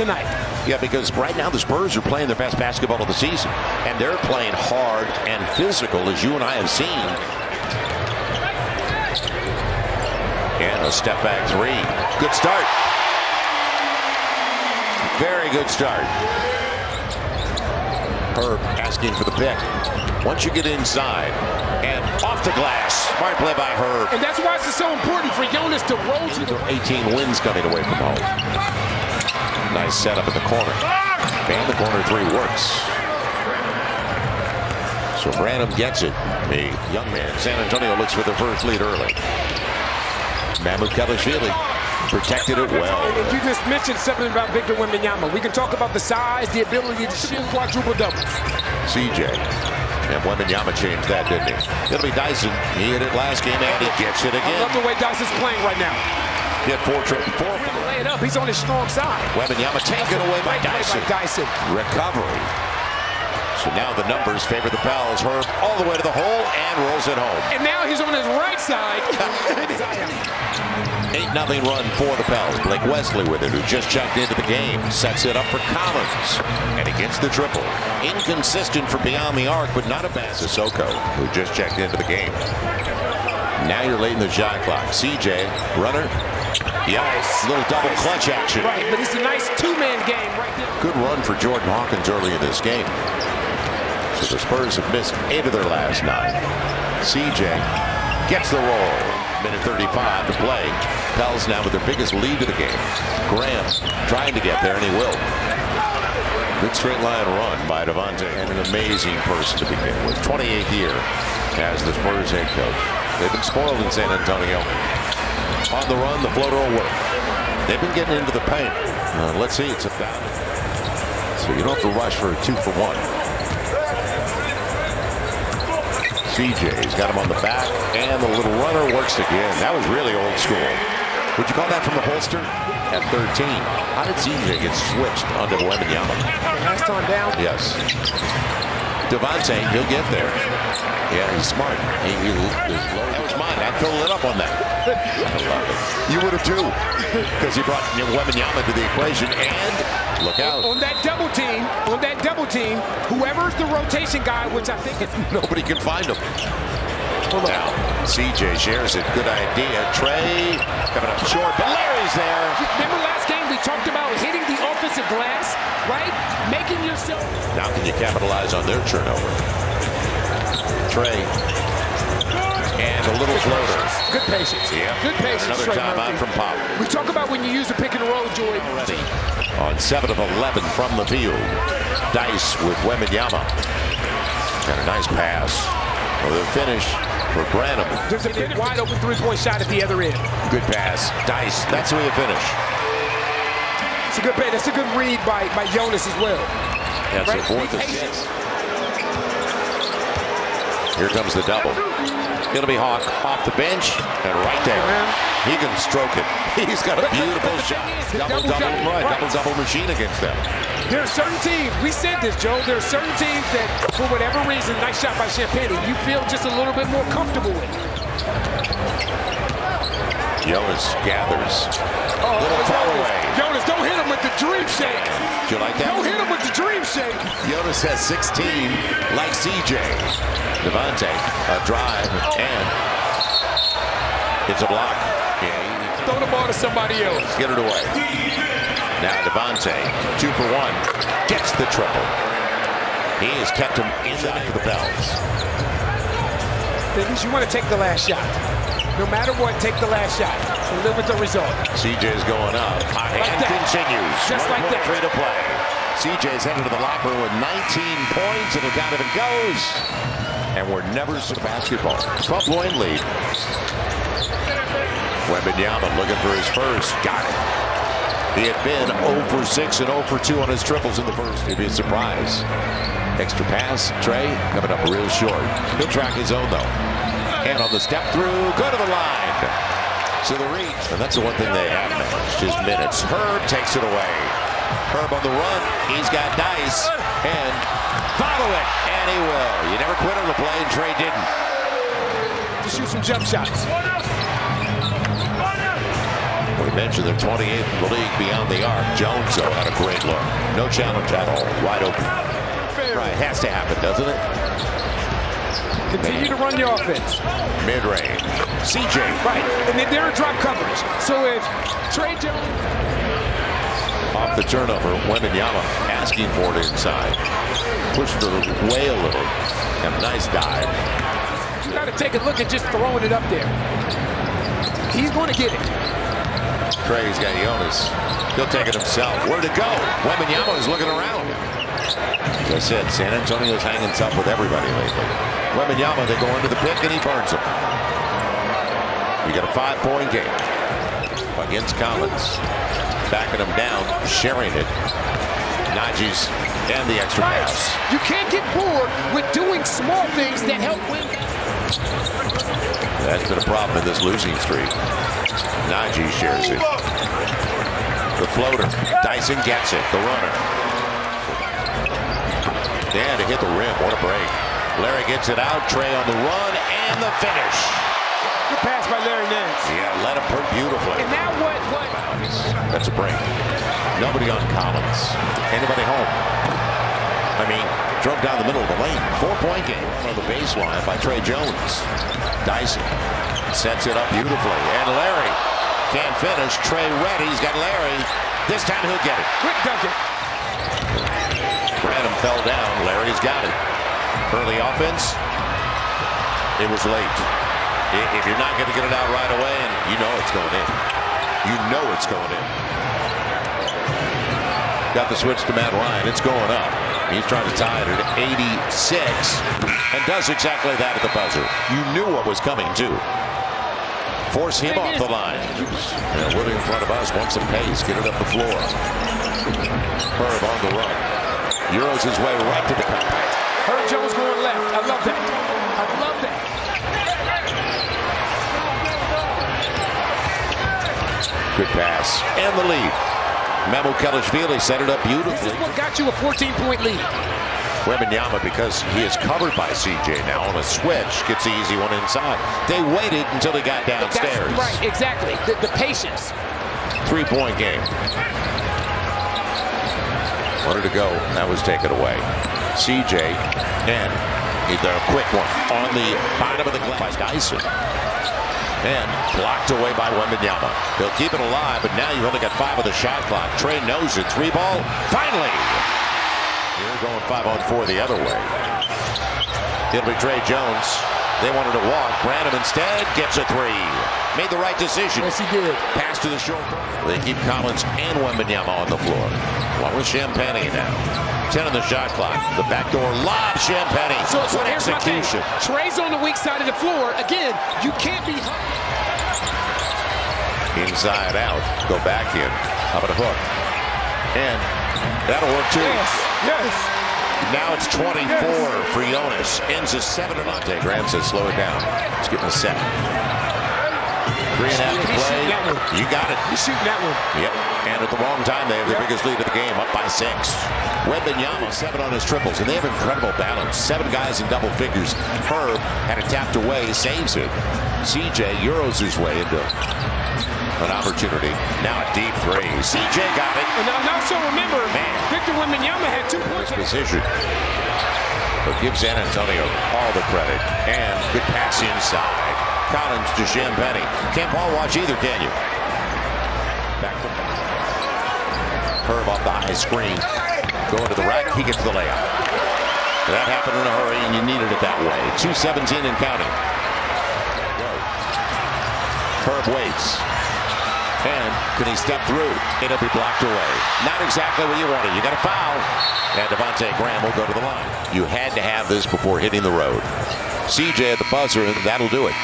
tonight. Yeah, because right now the Spurs are playing their best basketball of the season, and they're playing hard and physical, as you and I have seen. And a step back three. Good start. Very good start. Herb asking for the pick. Once you get inside and off the glass, smart play by Herb. And that's why it's so important for Jonas to roll to the 18 wins coming away from home. Nice setup in the corner. And the corner three works. So Branham gets it. The young man. San Antonio looks for the first lead early. Mamukelashvili protected it well. And you just mentioned something about Victor Wembanyama. We can talk about the size, the ability to shoot quadruple doubles. CJ. And Wembanyama changed that, didn't he? It'll be Dyson. He hit it last game, and he gets it again. I love the way Dyson's playing right now. Hit four, four. Up. He's on his strong side. Wembanyama taken away by Dyson. by Dyson. Recovery. So now the numbers favor the Pels. Herb all the way to the hole and rolls it home. And now he's on his right side. 8 nothing run for the Pels. Blake Wesley with it, who just checked into the game. Sets it up for Collins. And he gets the triple. Inconsistent from beyond the arc, but not a bad Cissoko, who just checked into the game. Now you're late in the shot clock. CJ, runner. Yes, little double clutch action. right, but it's a nice two-man game right there. Good run for Jordan Hawkins early in this game. So the Spurs have missed eight of their last nine. CJ gets the roll. Minute 35 to play. Pels now with their biggest lead of the game. Graham trying to get there, and he will. Good straight line run by Devonte'. And an amazing person to begin with. 28th year as the Spurs head coach. They've been spoiled in San Antonio. On the run, the floater will work. They've been getting into the paint. Uh, let's see, it's about. So you don't have to rush for a two for one. CJ's got him on the back, and the little runner works again. That was really old school. Would you call that from the holster? At 13. How did CJ get switched onto Wembanyama? Last time down. Yes. Devonte', he'll get there. Yeah, he's smart. He, he, his low, that was mine. I'd fill it up on that. I love it. You would have too. Because he brought Wembanyama to the equation. And look out. On that double team, on that double team, whoever's the rotation guy, which I think is Nobody can find him. Now, CJ shares it. Good idea. Trey coming up short, but Larry's there. Remember last game we talked about hitting the offensive glass, right? Making yourself. Now can you capitalize on their turnover? Trey. And a little floater. Good patience. Yeah. Good patience. Another Trey timeout Murphy. from Pop. We talk about when you use the pick and roll, Joy. On 7 of 11 from the field. Dice with Wembanyama. And a nice pass. Well, the finish for Branham. There's a big wide open three-point shot at the other end. Good pass. Dice. That's where you finish. It's a good play. That's a good read by, by Jonas as well. That's Right, a fourth and six. Here comes the double. It'll be Hawk off the bench and right there. He can stroke it. He's got a beautiful shot. thing is, the Double, double, double, right. Double, double machine against them. There are certain teams, we said this, Joe, there are certain teams that, for whatever reason, nice shot by Champagnie, you feel just a little bit more comfortable with. Jonas gathers. Oh, Little Jonas. far away. Jonas, don't hit him with the dream shake. Do you like that? Don't hit him with the dream shake. Jonas has 16, like CJ. Devonte', a drive, and it's a block. Yeah, Throw the ball to somebody else. get it away. Now Devonte', two for one, gets the triple. He has kept him inside for the Pels. Things you want to take the last shot. No matter what, take the last shot. With the result. CJ's going up. Hot Like hand that. continues. Just like that. Three to play. CJ's headed to the locker room with 19 points, and it kind of it goes. And we're never to basketball. 12 point lead. Wembanyama looking for his first. Got it. He had been 0 for 6 and 0 for 2 on his triples in the first. It'd be a surprise. Extra pass. Trey coming up real short. He'll track his own, though. And on the step through, go to the line. So the reach. And that's the one thing they have managed, his minutes. Herb takes it away. Herb on the run. He's got Dice. And follow it. And he will. You never quit on the play, and Trey didn't. To shoot some jump shots. We mentioned they're 28th in the league beyond the arc. Jones, though, had a great look. No challenge at all. Wide open. Right, has to happen, doesn't it? Continue to run your offense. Mid-range. CJ. Right, and then they're drop coverage. So if Tre Jones... Off the turnover, Wembanyama asking for it inside. Pushed it away a little. And a nice dive. You got to take a look at just throwing it up there. He's going to get it. Tre's got Jonas. He'll take it himself. Where'd it go? Wembanyama is looking around. As I said, San Antonio's hanging tough with everybody lately. Wembanyama, they go into the pick and he burns them. You got a five-point game against Collins. Backing him down, sharing it. Naji's and the extra pass. You can't get bored with doing small things that help win. That's been a problem in this losing streak. Najee shares it. The floater. Dyson gets it. The runner. Dan to hit the rim. What a break. Larry gets it out. Trey on the run and the finish. Good pass by Larry Nance. Yeah, let him put beautifully. And now what? What? That's a break. Nobody on Collins. Anybody home? I mean, drove down the middle of the lane. Four-point game on the baseline by Tre Jones. Dyson sets it up beautifully. And Larry can't finish. Trey ready. He's got Larry. This time he'll get it. Quick dunk it. Fell down. Larry's got it. Early offense. It was late. If you're not going to get it out right away, and you know it's going in. You know it's going in. Got the switch to Matt Ryan. It's going up. He's trying to tie it at 86 and does exactly that at the buzzer. You knew what was coming, too. Force him off the line. Yeah, Woody in front of us wants some pace. Get it up the floor. Herb on the run. Euros his way right to the cup. Herb Jones going left. I love that. I love that. Good pass. And the lead. Memo Kelishvili set it up beautifully. This is what got you a 14-point lead. Wembanyama, because he is covered by CJ now on a switch, gets the easy one inside. They waited until he got That's downstairs. right, exactly. The, the patience. Three-point game. Wanted to go. That was taken away. CJ and the quick one on the bottom of the glass by Dyson. And blocked away by Wembanyama. He'll keep it alive, but now you've only got five of the shot clock. Trey knows it. Three ball. Finally. You're going five on four the other way. It'll be Tre Jones. They wanted to walk. Branham instead gets a three. Made the right decision. Yes, he did. Pass to the short. They keep Collins and Wembanyama on the floor. Along with Champagnie now. 10 on the shot clock. The backdoor lob, Champagnie. So, so what here's my thing. execution. Trey's on the weak side of the floor. Again, you can't be. Inside out. Go back in. How about a hook? And that'll work too. Yes, yes. Now it's 24 for Jonas. Ends a 7 to Monte. Graham says slow it down. It's getting a 7. Three and a half to play. You got it. He's shooting that one. Yep. And at the wrong time, they have the Yep. biggest lead of the game, up by six. Wembanyama, seven on his triples, and they have incredible balance. Seven guys in double figures. Herb had it tapped away, saves it. CJ Euros his way into an opportunity. Now a deep three. CJ got it. And now- now also remember, Man. Victor Wembanyama had two points. Position. But give San Antonio all the credit. And good pass inside. Collins to Champagnie. Can't ball watch either, can you? Back to Herb off the high screen. Going to the rack. He gets the layup. That happened in a hurry, and you needed it that way. 217 and counting. Herb waits. And can he step through? It'll be blocked away. Not exactly what you wanted. You got a foul. And Devonte' Graham will go to the line. You had to have this before hitting the road. CJ at the buzzer, and that'll do it.